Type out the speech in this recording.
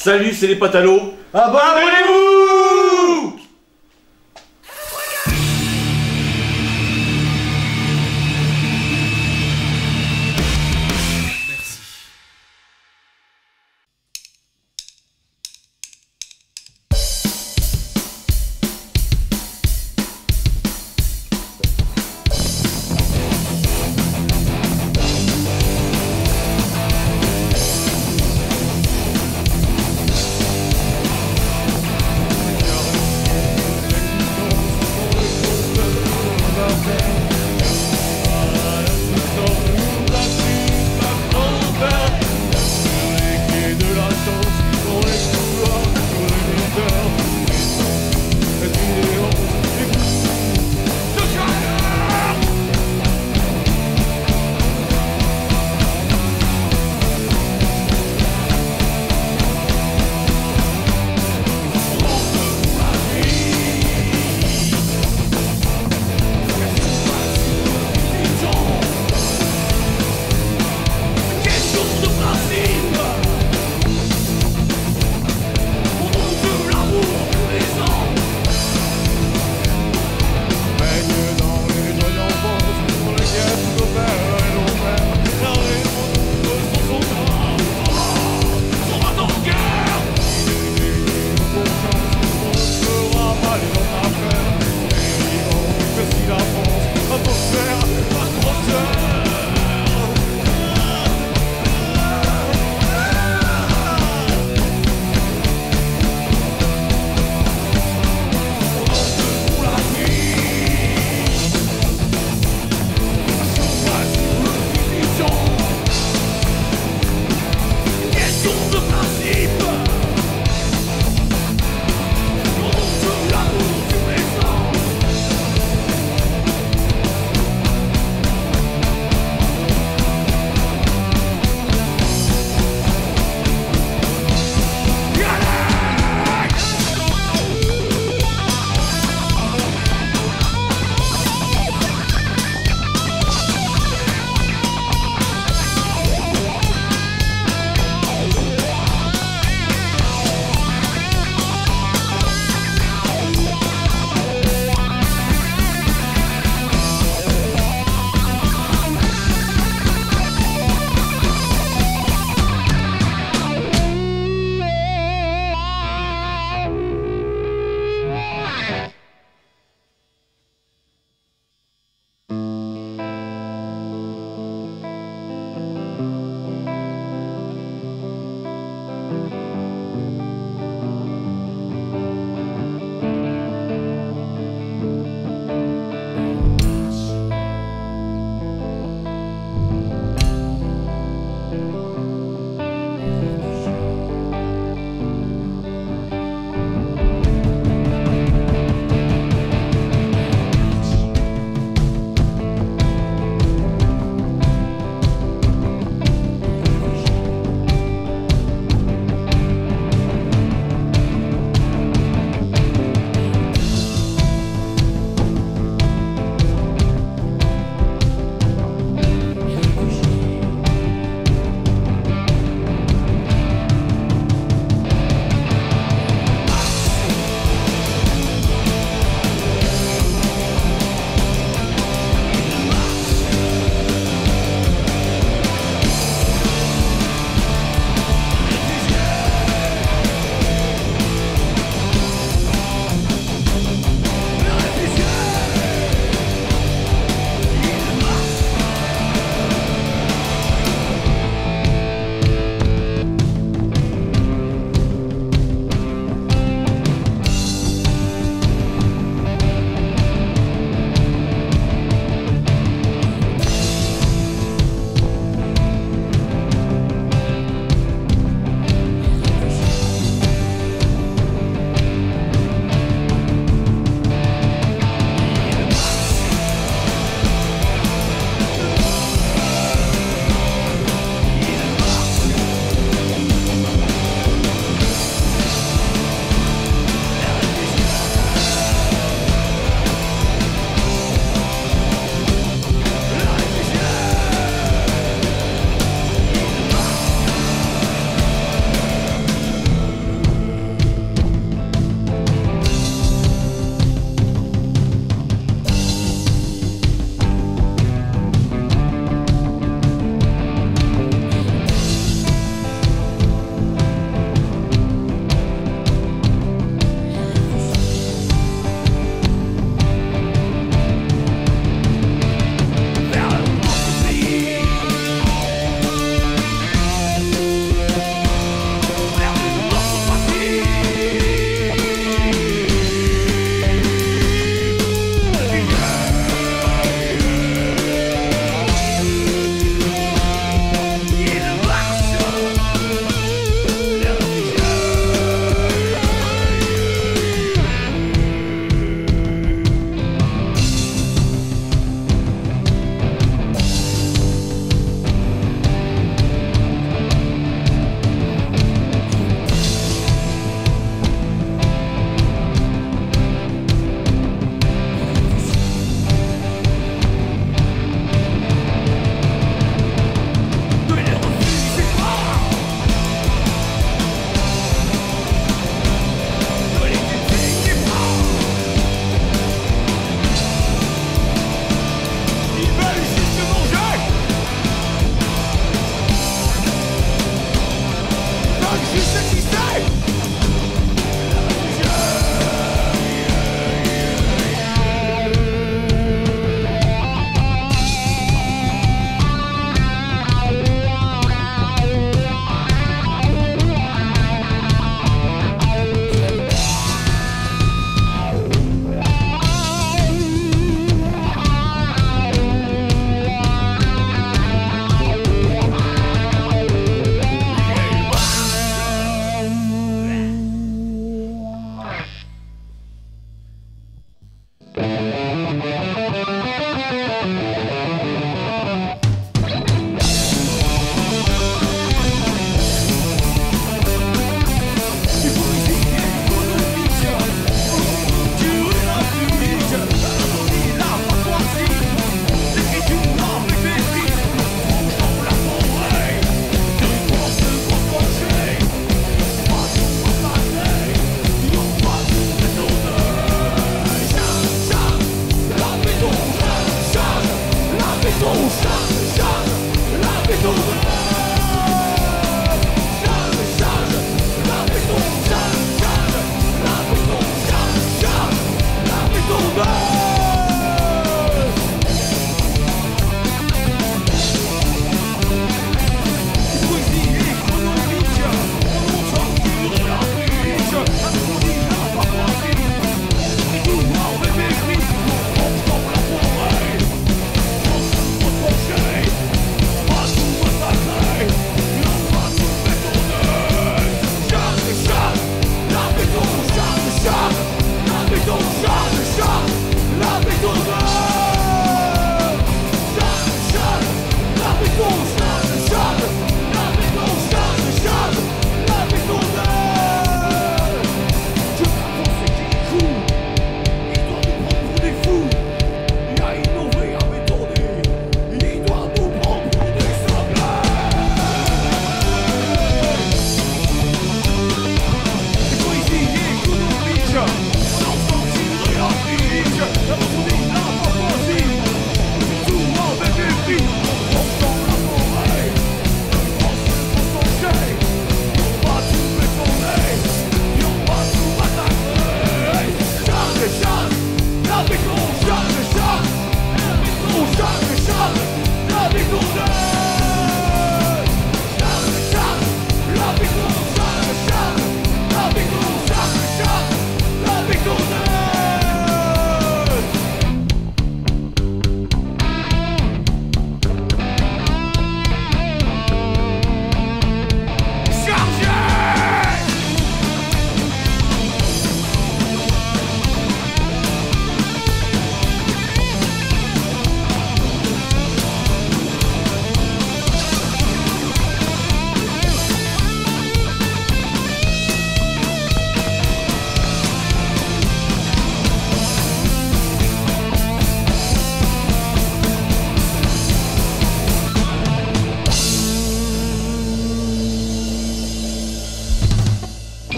Salut, c'est les patalos. Ah Abonnez-vous